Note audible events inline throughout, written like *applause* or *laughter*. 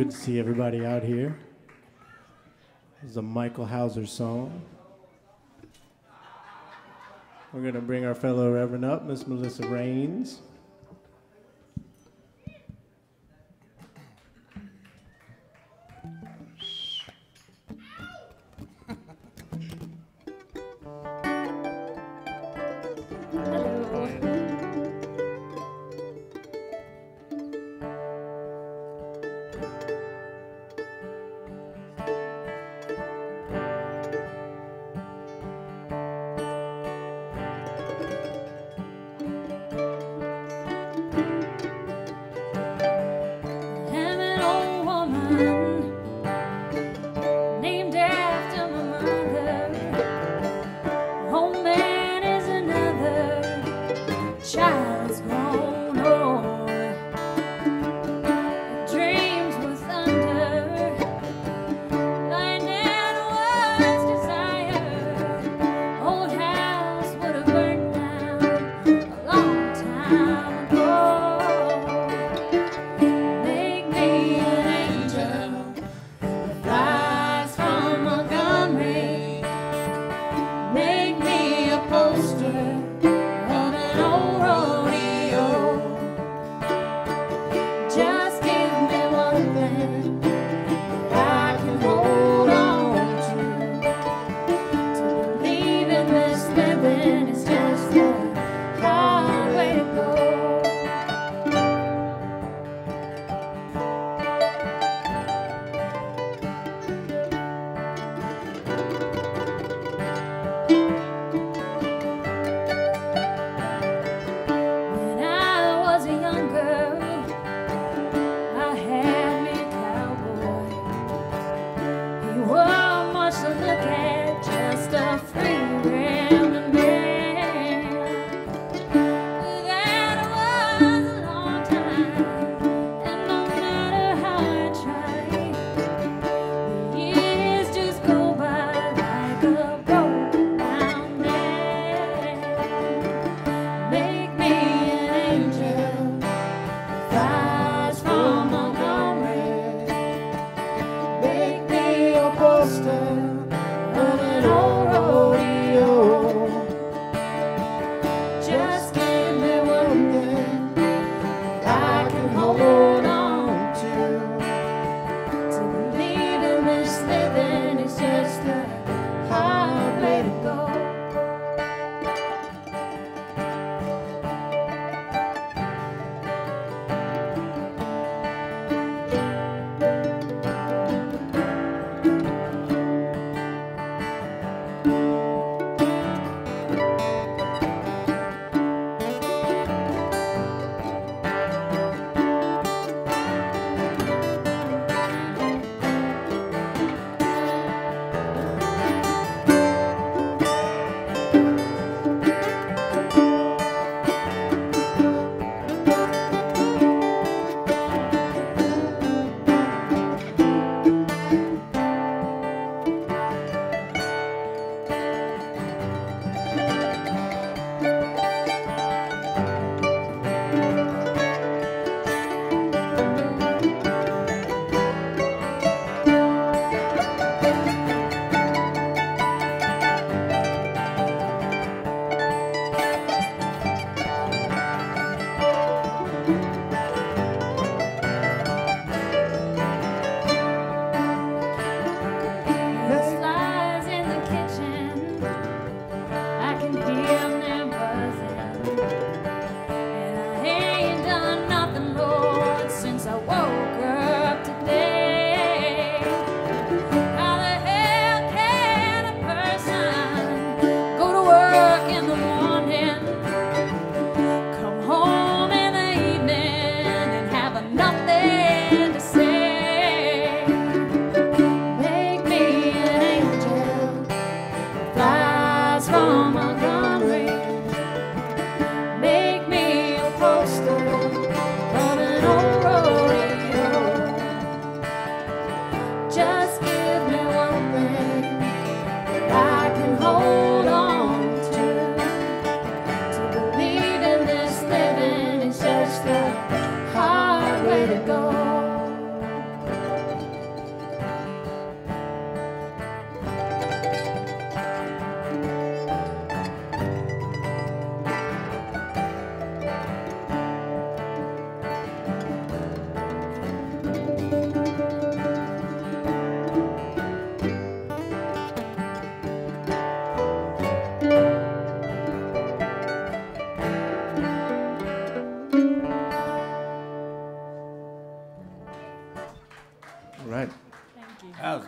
good to see everybody out here. This is a Michael Hauser song. We're going to bring our fellow Reverend up, Miss Melissa Rains.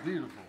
beautiful.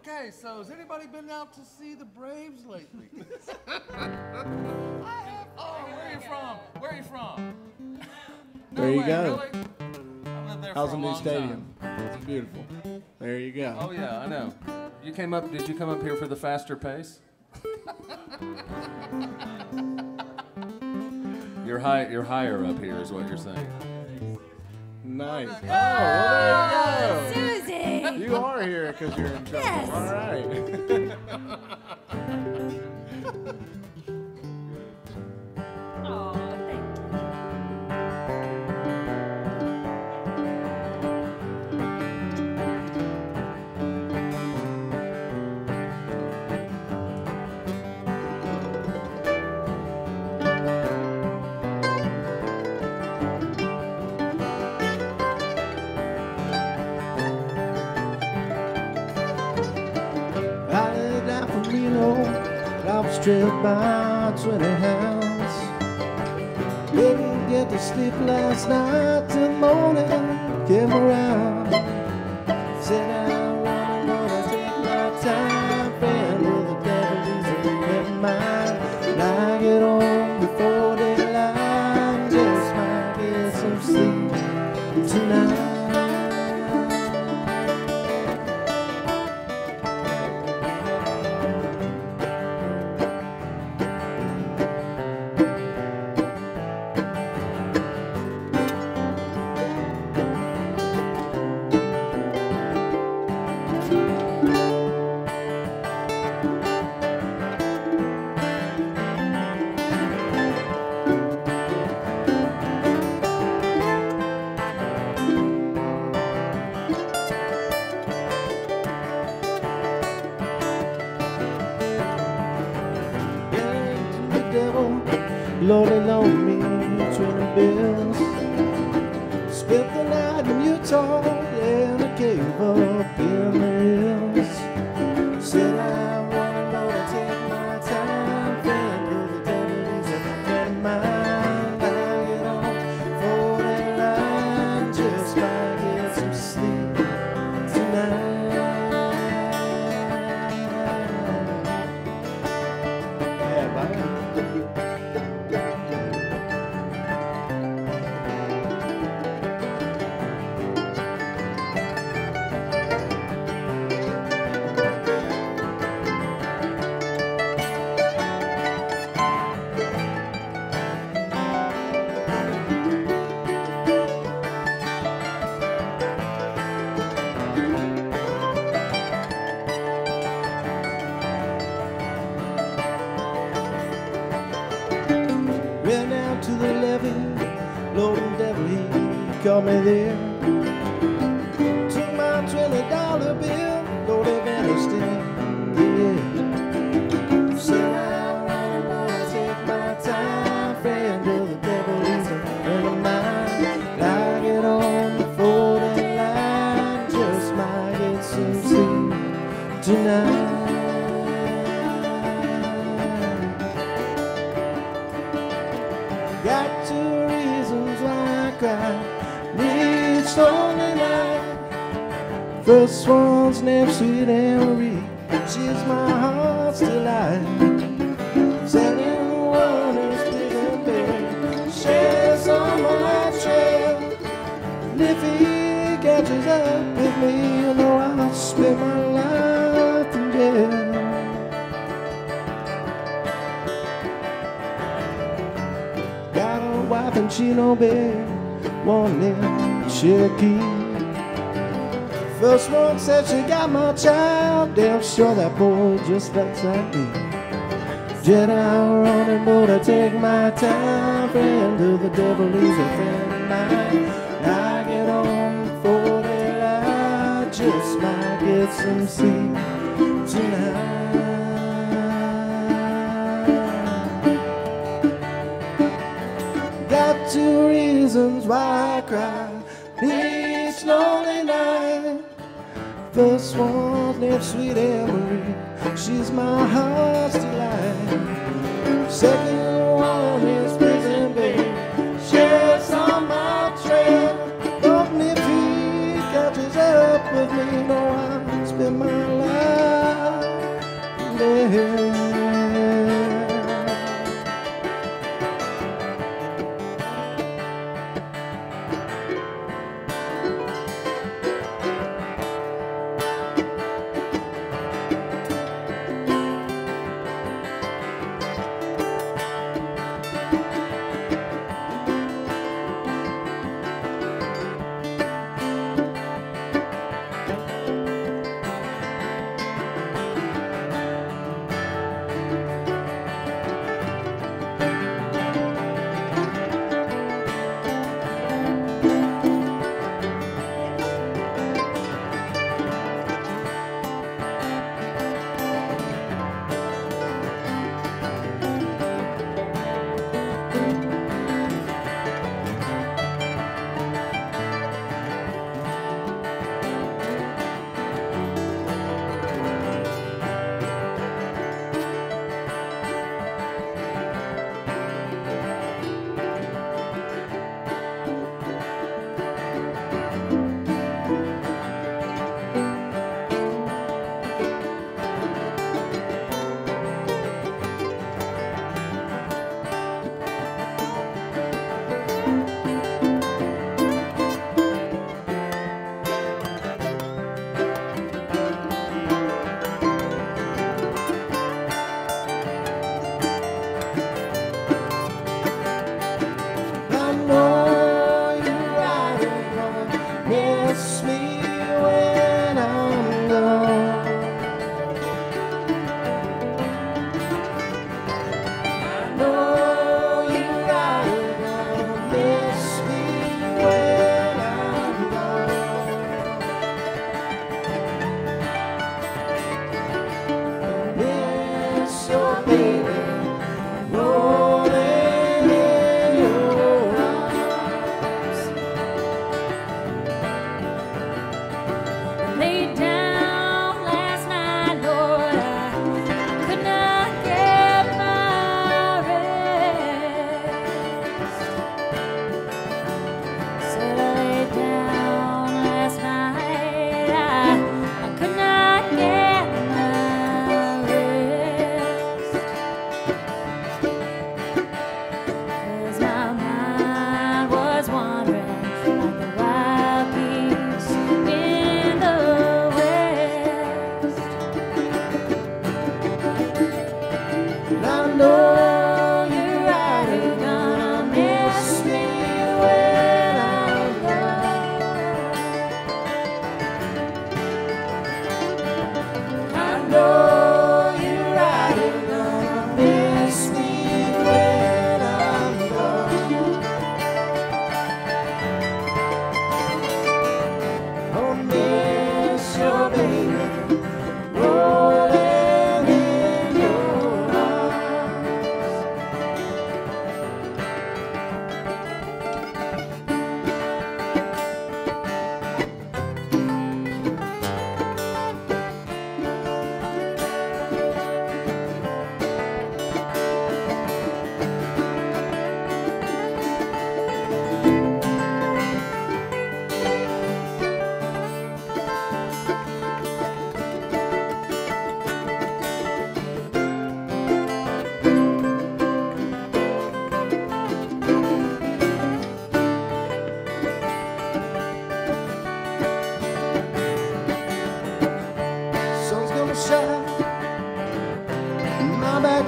Okay, so has anybody been out to see the Braves lately? *laughs* *laughs* I have. Oh, where are you from? Where are you from? No there you way, go. Really? there How's the new stadium? Time. It's beautiful. There you go. Oh yeah, I know. You came up. Did you come up here for the faster pace? *laughs* you're high. You're higher up here, is what you're saying. Nice. Oh, well, there you go you are here because you're in trouble. Yes. All right. *laughs* it's lonely night. The swans nest Sweet Emery. She's my heart's delight. Selling waters, digging berry. Shares on my trail. If he catches up with me, you know I'll spend my life in jail. Got a wife and she no bed. One Cherokee. First one said she got my child, damn sure that boy just looks like me. Out running boat, I take my time, friend to the devil, is a friend of mine. I get on 40 I just might get some sleep tonight. Got two reasons why I cry each lonely night. The swan named Sweet Emery, she's my heart's delight. Second one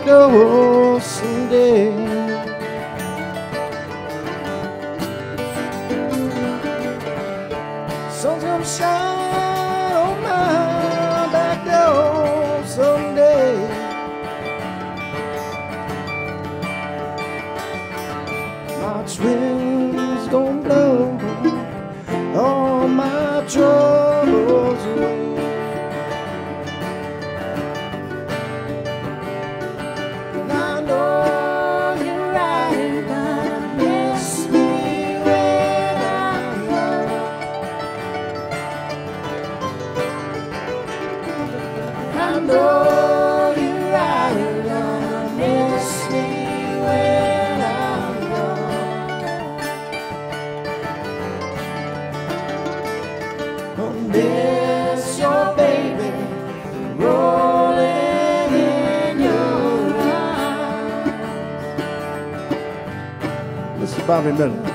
door someday. Bobby Miller.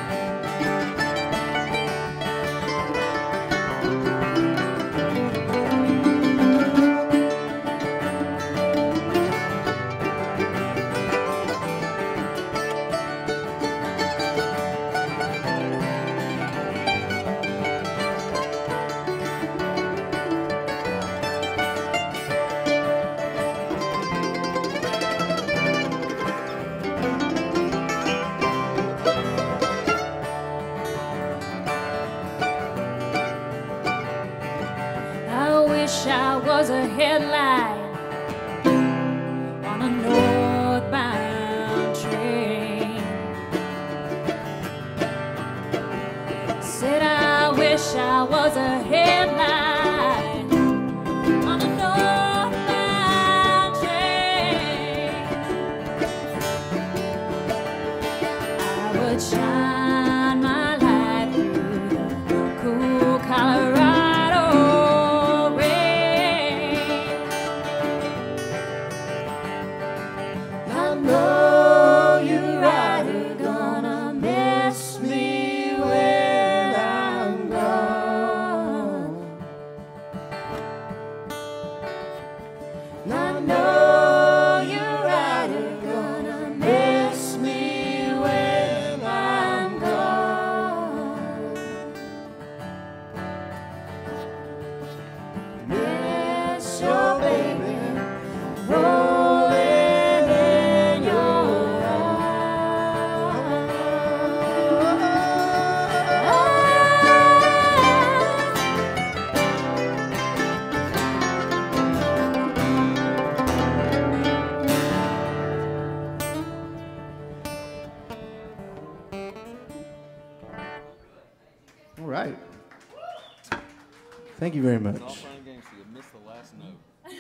Thank you very much. All games, so you missed the last note. *laughs*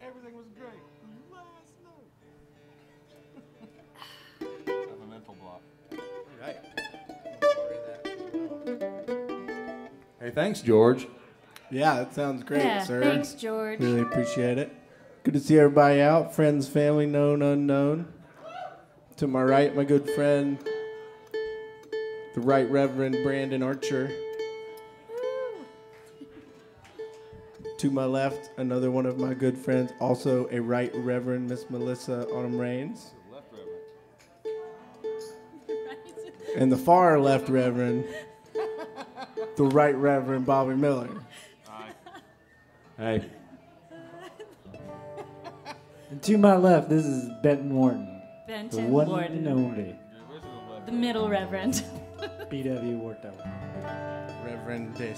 Everything was great. Last note. I have a mental block. Hey, thanks, George. Yeah, that sounds great, yeah, sir. thanks, George. Really appreciate it. Good to see everybody out. Friends, family, known, unknown. To my right, my good friend, the Right Reverend Brandon Archer. To my left, another one of my good friends, also a Right Reverend Miss Melissa Autumn Rains. Left Reverend. And the far left Reverend, the Right Reverend Bobby Miller. Hi. Hey. And to my left, this is Benton Wharton, the Benton one Warden, and only Your original left. the middle reverend. BW Wartown. Reverend De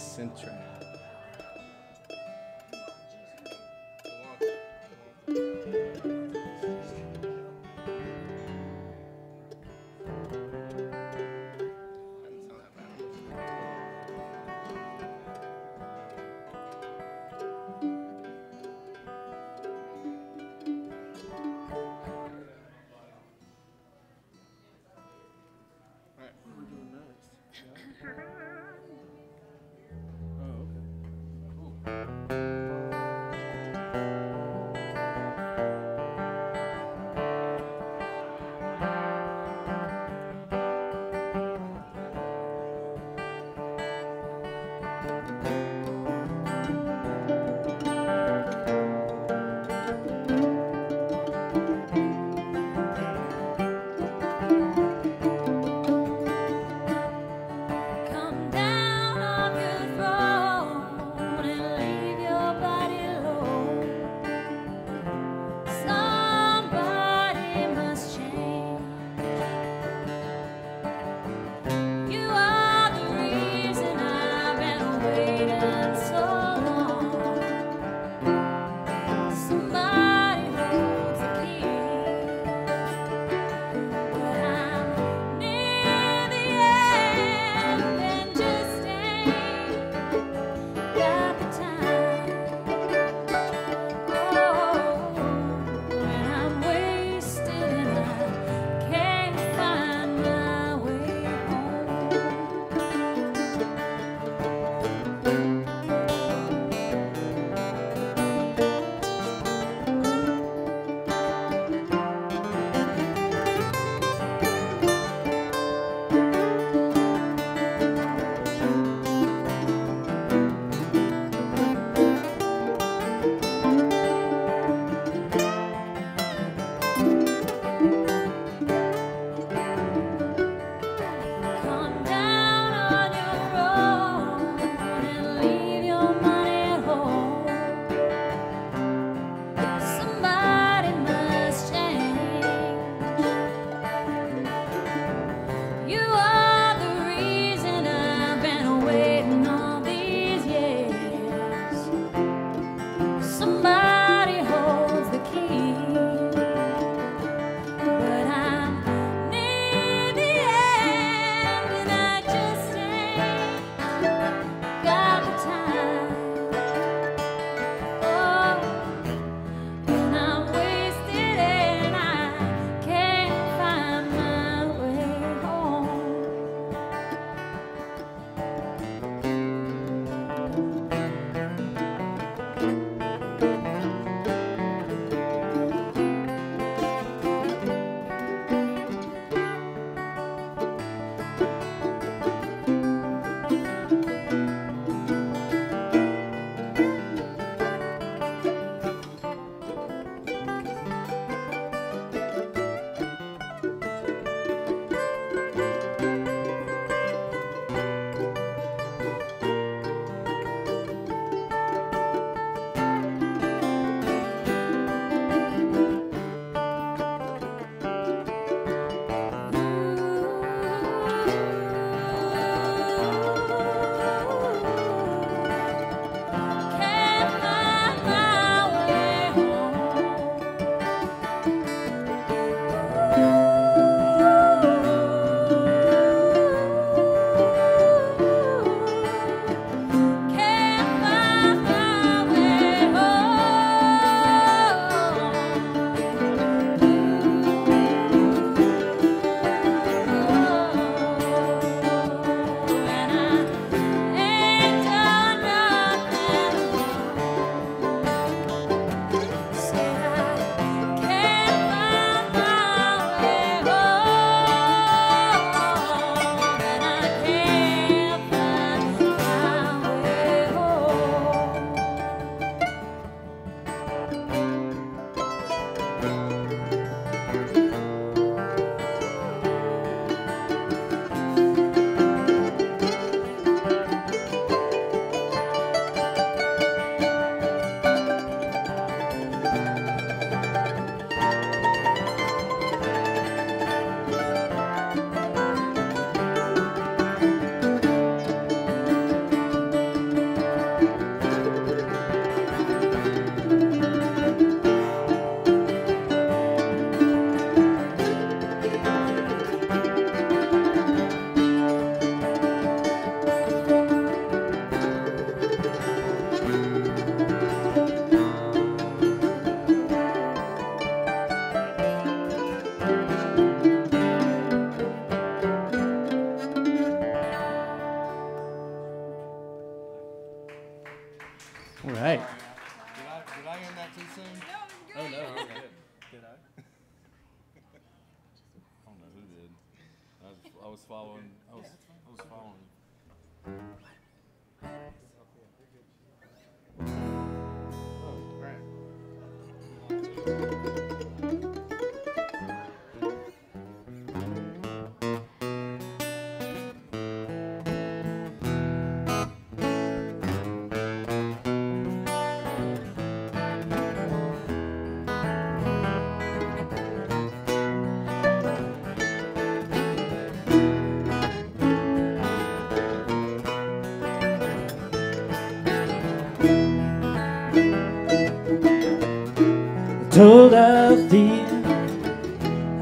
was deep,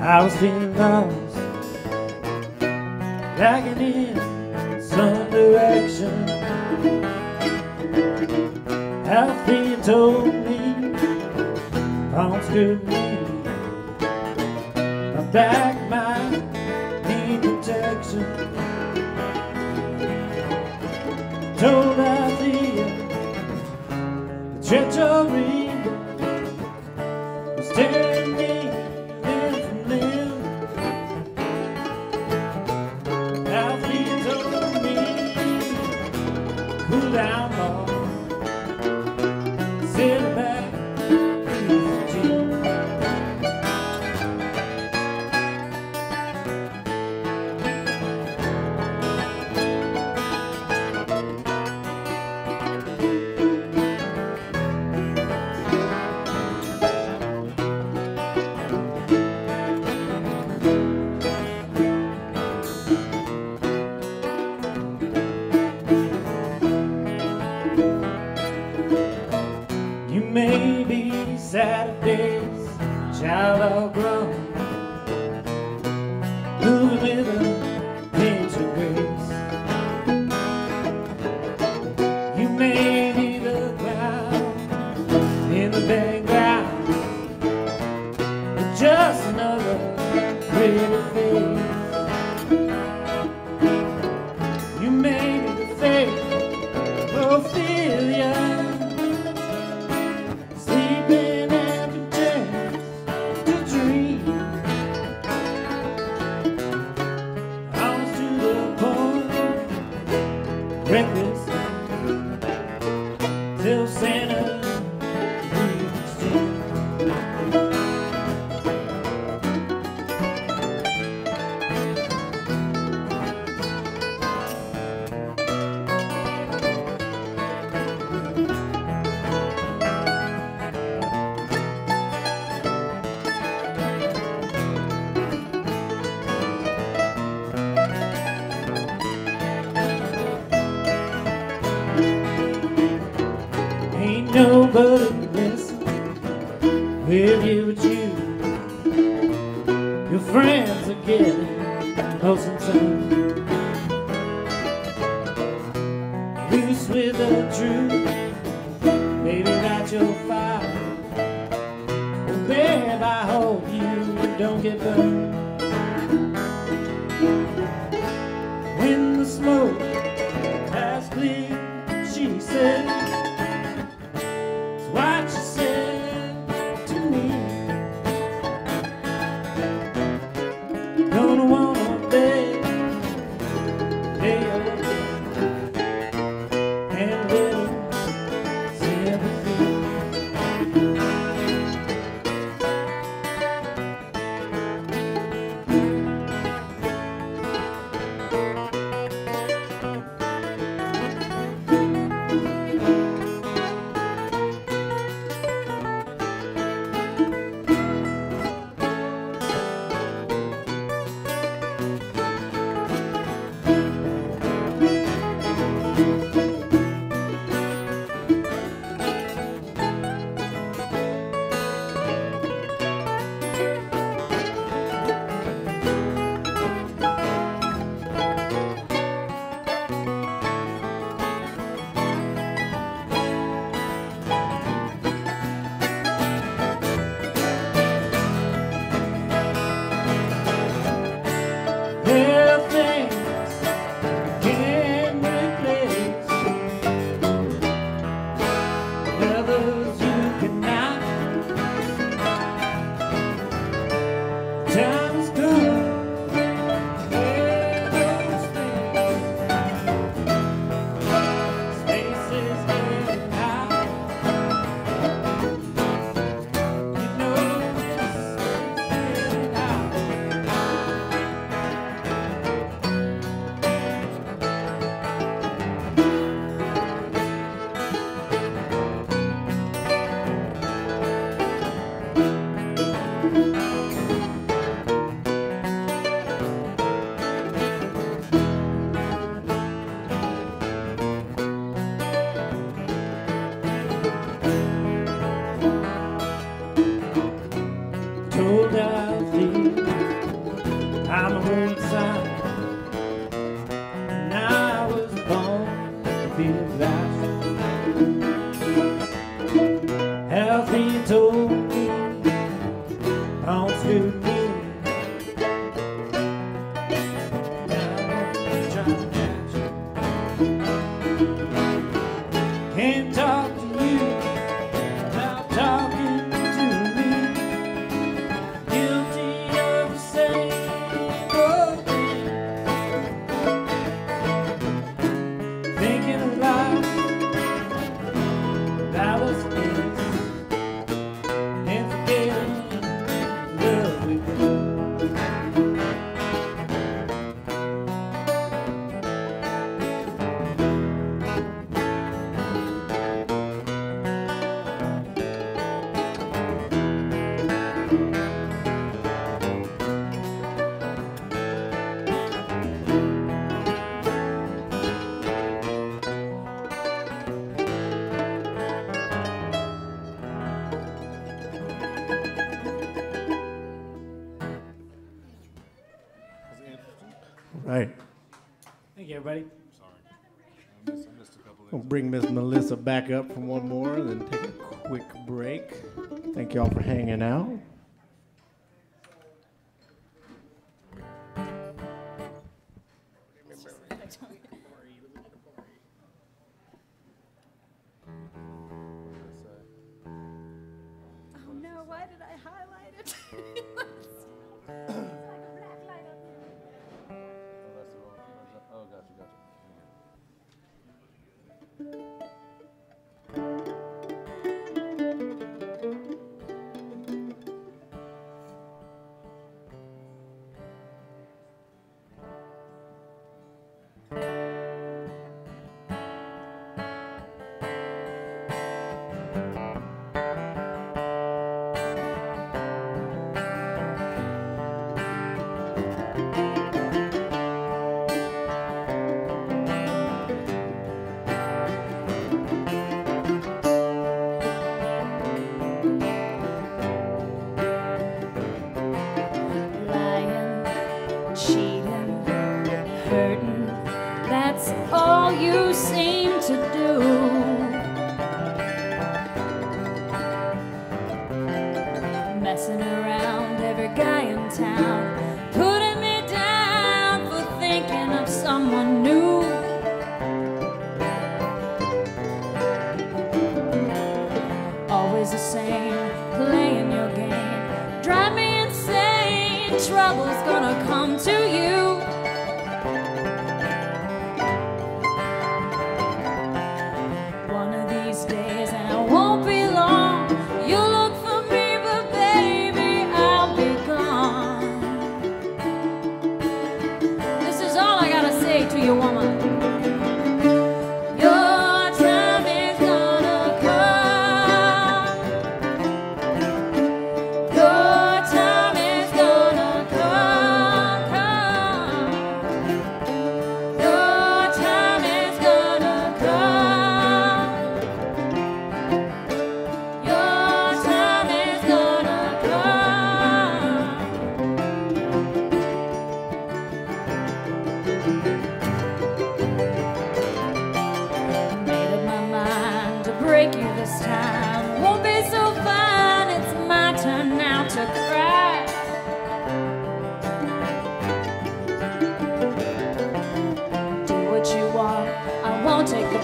I was feeling lost, lagging in some direction. Alfie told me, on good me, my back might need protection. Told Alfie, the treachery. bring Miss Melissa back up for one more, then take a quick break. Thank y'all for hanging out.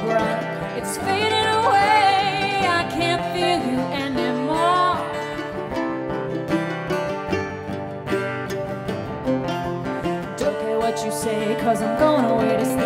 bright. It's fading away, I can't feel you anymore. Don't care what you say, cause I'm going away to stay.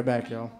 Right back, y'all.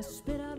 I spit out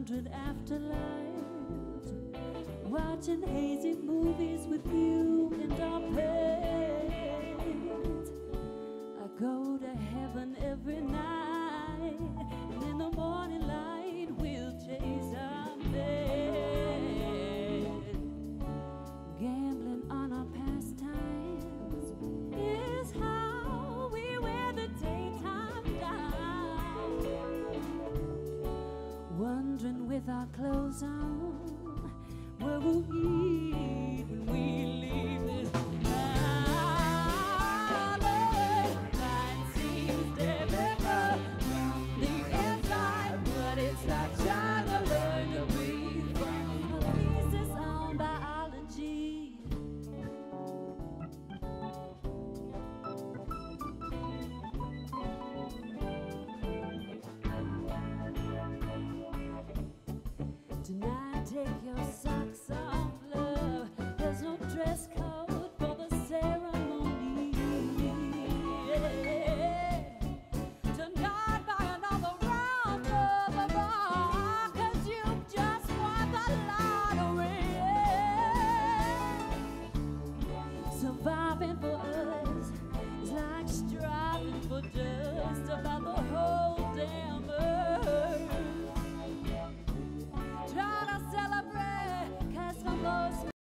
hundred afterlives, watching hazy movies with you clothes on,